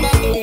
about the